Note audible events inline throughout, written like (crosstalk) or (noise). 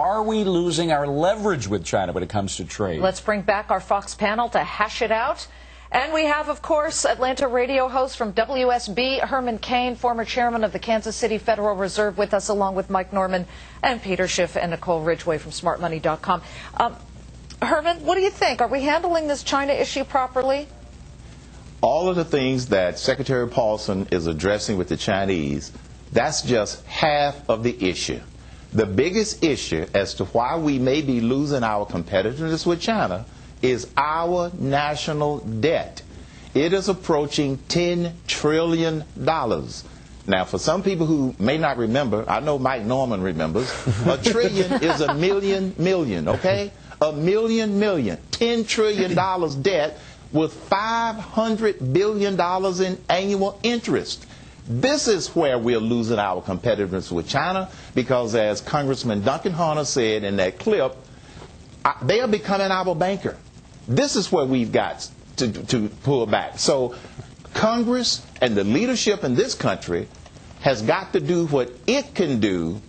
Are we losing our leverage with China when it comes to trade? Let's bring back our Fox panel to hash it out. And we have, of course, Atlanta radio host from WSB, Herman Cain, former chairman of the Kansas City Federal Reserve, with us, along with Mike Norman and Peter Schiff and Nicole Ridgway from SmartMoney.com. Um, Herman, what do you think? Are we handling this China issue properly? All of the things that Secretary Paulson is addressing with the Chinese, that's just half of the issue. The biggest issue as to why we may be losing our competitiveness with China is our national debt. It is approaching $10 trillion. Now, for some people who may not remember, I know Mike Norman remembers, a (laughs) trillion is a million million, okay? A million million. $10 trillion debt with $500 billion in annual interest. This is where we're losing our competitiveness with China because, as Congressman Duncan Hunter said in that clip, they are becoming our banker. This is where we've got to, to pull back. So, Congress and the leadership in this country has got to do what it can do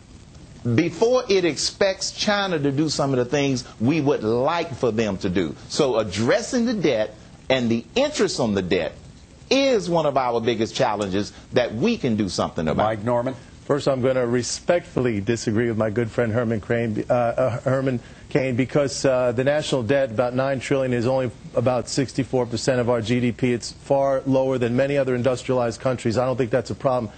before it expects China to do some of the things we would like for them to do. So, addressing the debt and the interest on the debt is one of our biggest challenges that we can do something about. Mike Norman. First, I'm going to respectfully disagree with my good friend Herman Crane, uh, uh, Herman Cain, because uh, the national debt, about nine trillion, is only about 64 percent of our GDP. It's far lower than many other industrialized countries. I don't think that's a problem.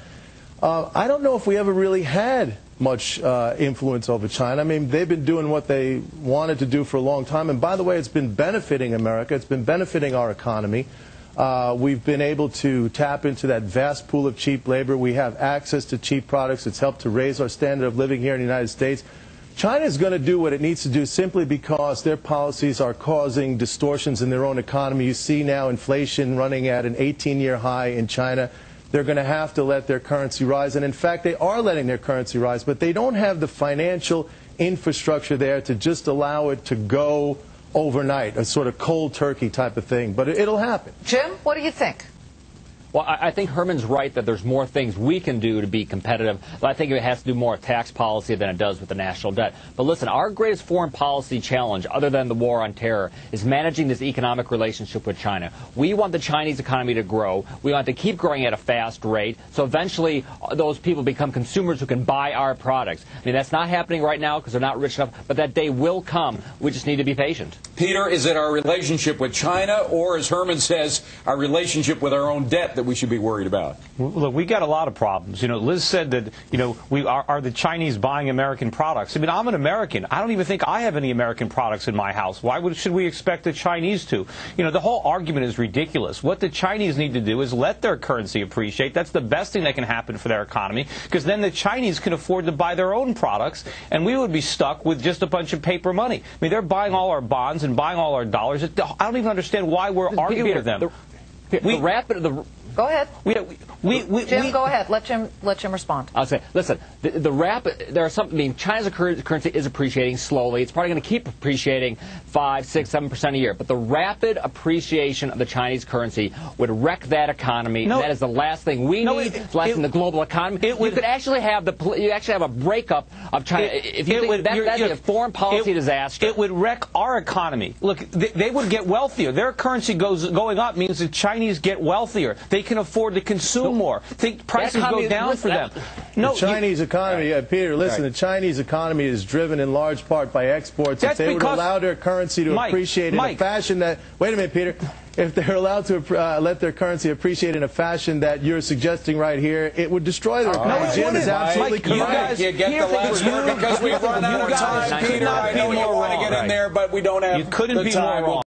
Uh, I don't know if we ever really had much uh, influence over China. I mean, they've been doing what they wanted to do for a long time. And by the way, it's been benefiting America. It's been benefiting our economy. Uh, we've been able to tap into that vast pool of cheap labor. We have access to cheap products. It's helped to raise our standard of living here in the United States. China is going to do what it needs to do simply because their policies are causing distortions in their own economy. You see now inflation running at an 18-year high in China. They're going to have to let their currency rise. And in fact, they are letting their currency rise, but they don't have the financial infrastructure there to just allow it to go overnight, a sort of cold turkey type of thing. But it'll happen. Jim, what do you think? Well, I think Herman's right that there's more things we can do to be competitive, but I think it has to do more with tax policy than it does with the national debt. But listen, our greatest foreign policy challenge, other than the war on terror, is managing this economic relationship with China. We want the Chinese economy to grow. We want to keep growing at a fast rate, so eventually uh, those people become consumers who can buy our products. I mean, that's not happening right now because they're not rich enough, but that day will come. We just need to be patient. Peter, is it our relationship with China, or as Herman says, our relationship with our own debt that we should be worried about? Look, we got a lot of problems. You know, Liz said that, you know, we are, are, the Chinese buying American products. I mean, I'm an American. I don't even think I have any American products in my house. Why would, should we expect the Chinese to? You know, the whole argument is ridiculous. What the Chinese need to do is let their currency appreciate. That's the best thing that can happen for their economy because then the Chinese can afford to buy their own products and we would be stuck with just a bunch of paper money. I mean, they're buying all our bonds and buying all our dollars. I don't even understand why we're arguing with them. The, the, the rapid, the Go ahead. We, we, we, Jim, we, go ahead. Let Jim let Jim respond. I'll say, listen, the, the rapid there are some. I mean, China's currency is appreciating slowly. It's probably going to keep appreciating five, six, seven percent a year. But the rapid appreciation of the Chinese currency would wreck that economy. No, that is the last thing we no, need. It, last in the global economy. It would, you could actually have the you actually have a breakup of China. It, if you think would, that, that'd be a foreign policy disaster. It would wreck our economy. Look, they, they would get wealthier. Their currency goes going up means the Chinese get wealthier. They can afford to consume more. Think prices go down for them. No, the Chinese you, economy, uh, Peter, listen, right. the Chinese economy is driven in large part by exports. That's if they would allow their currency to Mike, appreciate Mike, in a fashion that, wait a minute, Peter, if they're allowed to uh, let their currency appreciate in a fashion that you're suggesting right here, it would destroy their economy. No, Jim is absolutely Mike, correct. You, guys, you get the last word because we've run out of time, Peter. I know you want to get in there, but we don't have You couldn't the be time. more wrong.